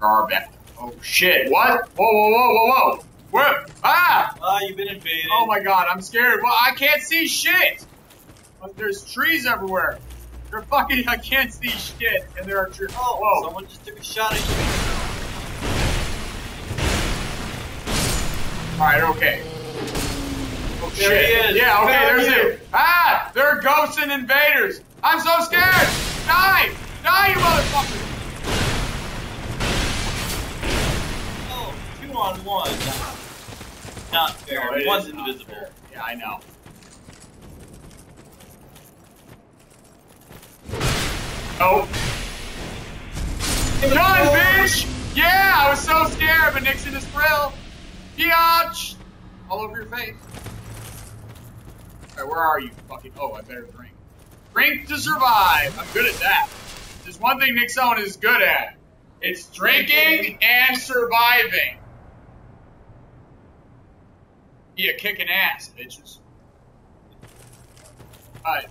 Garbage. Oh shit! What? Whoa, whoa, whoa, whoa, whoa! Where? Ah! Ah, you've been invaded. Oh my god, I'm scared. Well, I can't see shit. But there's trees everywhere. They're fucking. I can't see shit, and there are trees. Oh, whoa! someone just took a shot at you. All right, okay. Oh There shit! he is. Yeah, okay. Found There's you. it. Ah! There are ghosts and invaders. I'm so scared. Die! Die, you motherfucker! On one. Not fair. No, it One's invisible. fair. Yeah, I know. Oh. Done, bitch! Yeah, I was so scared, but Nicksown is thrill. Biatch! All over your face. Alright, where are you? Fucking. Oh, I better drink. Drink to survive. I'm good at that. There's one thing Nicksown is good at. It's drinking and surviving. Yeah, kicking ass, bitches. Alright.